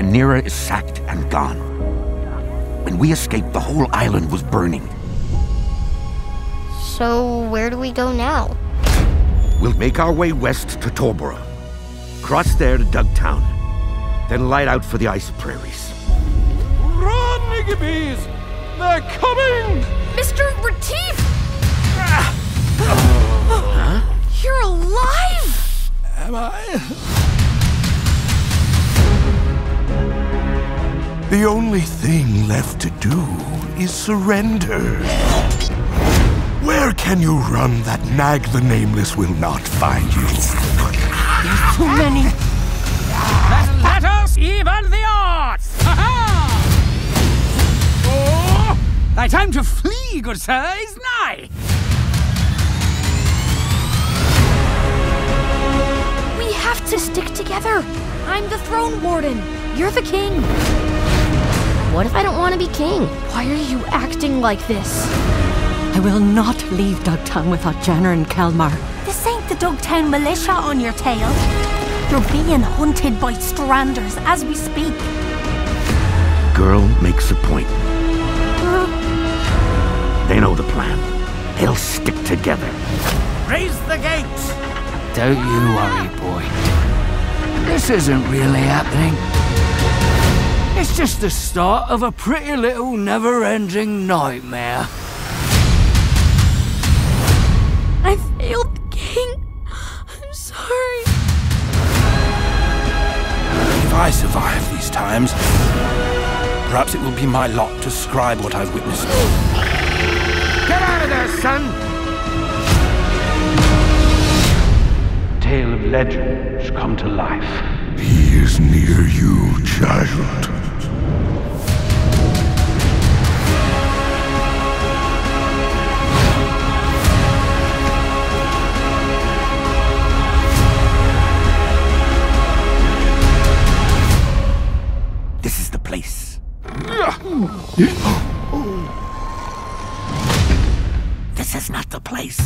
Anniera is sacked and gone. When we escaped, the whole island was burning. So, where do we go now? We'll make our way west to Torrboro. Cross there to Dugtown. Then light out for the ice prairies. Run, Igibys! They're coming! Mr. Reteep! huh? You're alive! Am I? The only thing left to do is surrender. Where can you run that Gnag the Nameless will not find you? There's too many. Let, let us even the odds! oh, thy time to flee, good sir, is nigh. We have to stick together. I'm the throne warden. You're the king. What if I don't want to be king? Why are you acting like this? I will not leave Dugtown without Janner and Kalmar. This ain't the Dugtown militia on your tail. You're being hunted by Stranders as we speak. Girl makes a point. They know the plan. They'll stick together. Raise the gates! Don't you worry, boy. This isn't really happening. It's just the start of a pretty little never-ending nightmare. I failed the king. I'm sorry. If I survive these times, perhaps it will be my lot to scribe what I've witnessed. Get out of there, son! Tale of legends come to life. He is near you, child. This is not the place.